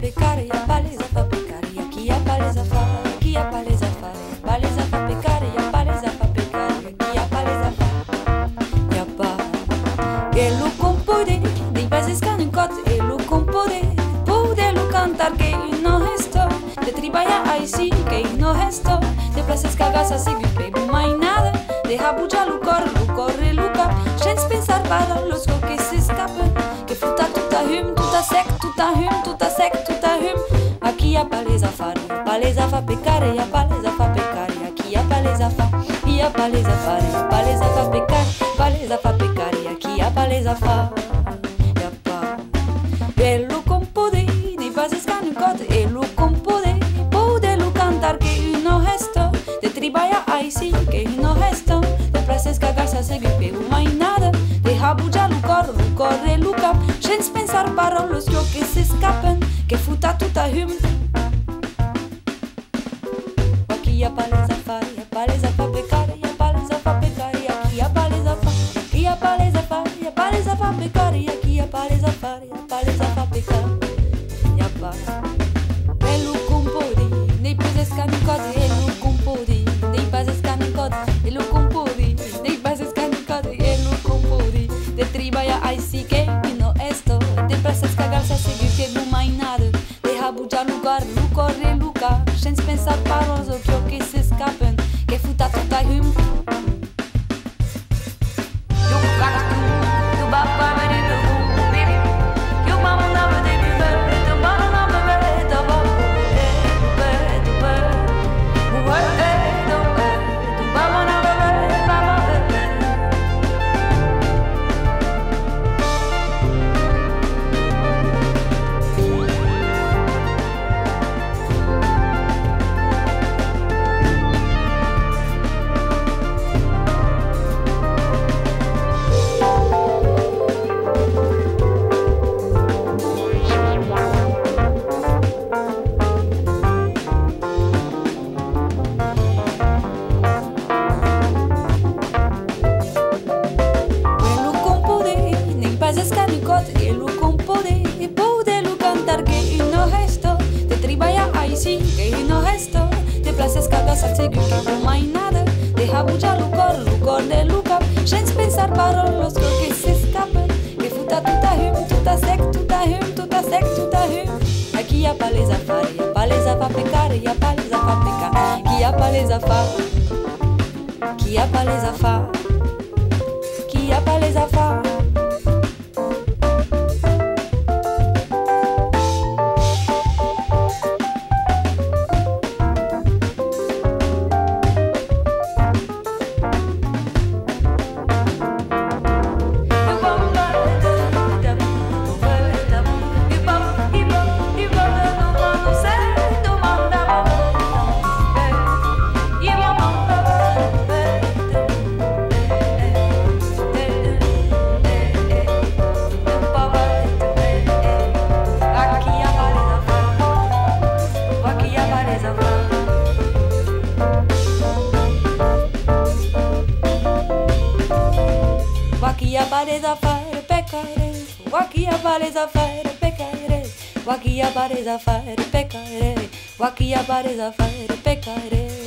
pecar a pecar e aqui a palesa fa a pecar a pecar a palesa a pa que lo compode de pases can en cot e lo compode pude lo cantar que no esto de triballa aí sí que no esto de places cagas así que pego mais nada. De rabuja lo Tá hum, tout tá a sec, tout tá a hum, tout a sec, tout a hum. Aqui a palesa fa, a palesa fa pecare, a palesa fa pecare, aqui a palesa fa, e a palesa fa, a palesa fa pecare, palesa fa pecare, aqui a palesa fa. E a pa. Bello compode, de base scanucote, e lo compode, podelo cantar que no resto, de tribaia ai sim, que no resto, de francesca garça segue pego mais nada, de rabo já no corre, corre, luca, Senza pensar para los yo que se escapen, que futa tuta hymn. Ya fa, de rabujar lugar, lu corre luca, gens pensar paros o que que se escapen, de tribaya ai si, que no gesto, de places cagas al seguir que no mai nada, de habuja lo cor, lo cor de cap, gens pensar parolos que se escapen, que futa tuta hum, tuta sec, tuta hum, tuta sec, tuta hum. Aqui a palesa fare, a palesa fa peccare, a palesa fa peccare, chi a palesa fa, chi a palesa fa. Qui a pas les peccare, aqui a pareza fare peccare, aqui a pareza fare peccare, aqui a pareza fare peccare, tum tum tum. Bello